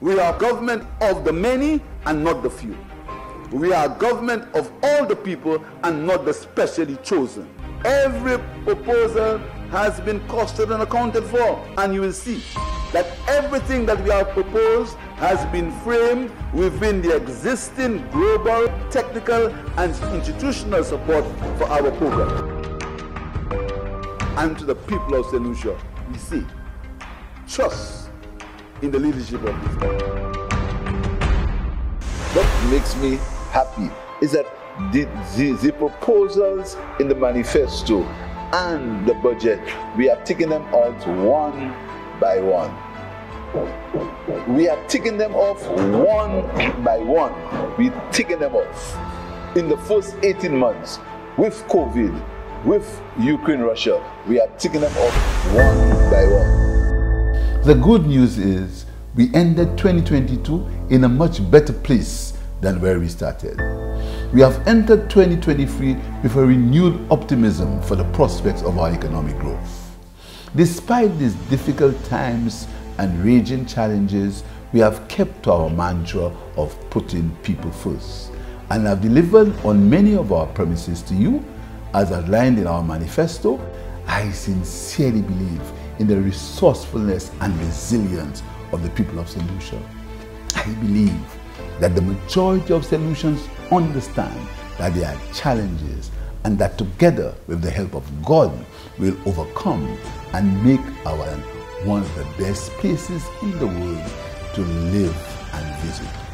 We are government of the many and not the few. We are government of all the people and not the specially chosen. Every proposal has been costed and accounted for, and you will see that everything that we have proposed has been framed within the existing global, technical, and institutional support for our program. And to the people of St. Lucia, we say, trust in the leadership of this country. What makes me happy is that the, the, the proposals in the manifesto and the budget, we are taking them out one by one. We are taking them off one by one. We're taking them off. In the first 18 months, with COVID, with Ukraine, Russia, we are taking them off one by one. The good news is we ended 2022 in a much better place than where we started. We have entered 2023 with a renewed optimism for the prospects of our economic growth. Despite these difficult times and raging challenges, we have kept our mantra of putting people first and have delivered on many of our promises to you as outlined in our manifesto. I sincerely believe in the resourcefulness and resilience of the people of St. I believe that the majority of St. Lucians understand that there are challenges and that together with the help of God we'll overcome and make our one of the best places in the world to live and visit.